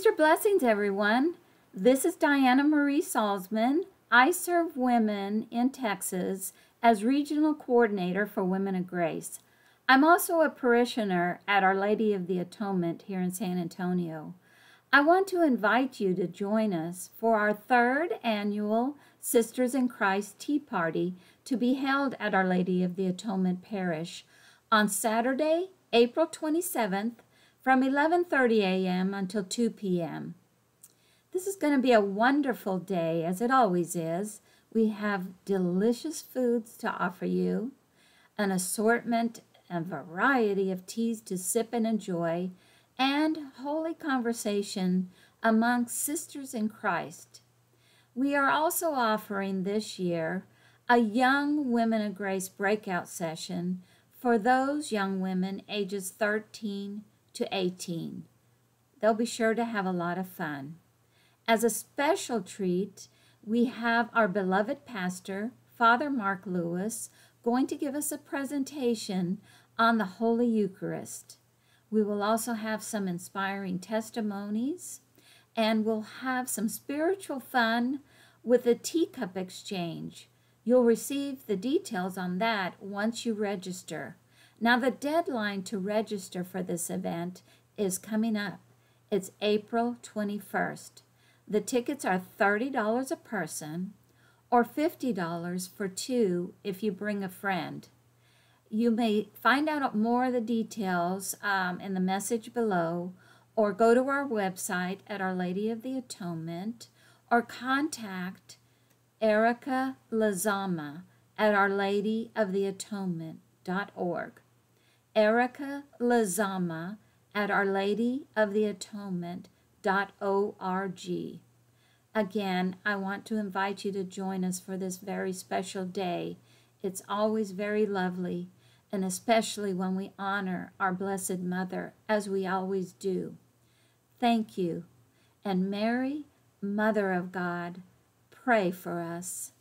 Easter blessings, everyone. This is Diana Marie Salzman. I serve women in Texas as Regional Coordinator for Women of Grace. I'm also a parishioner at Our Lady of the Atonement here in San Antonio. I want to invite you to join us for our third annual Sisters in Christ Tea Party to be held at Our Lady of the Atonement Parish on Saturday, April 27th from 11:30 a.m. until 2 p.m. This is going to be a wonderful day as it always is. We have delicious foods to offer you, an assortment and variety of teas to sip and enjoy, and holy conversation among sisters in Christ. We are also offering this year a Young Women of Grace breakout session for those young women ages 13 to 18. They'll be sure to have a lot of fun. As a special treat, we have our beloved pastor, Father Mark Lewis, going to give us a presentation on the Holy Eucharist. We will also have some inspiring testimonies and we'll have some spiritual fun with a teacup exchange. You'll receive the details on that once you register. Now, the deadline to register for this event is coming up. It's April 21st. The tickets are $30 a person or $50 for two if you bring a friend. You may find out more of the details um, in the message below or go to our website at Our Lady of the Atonement or contact Erica Lazama at Our Lady of the Atonement.org. Erica Lazama at Our Lady of the Atonement.org. Again, I want to invite you to join us for this very special day. It's always very lovely, and especially when we honor our Blessed Mother, as we always do. Thank you. And Mary, Mother of God, pray for us.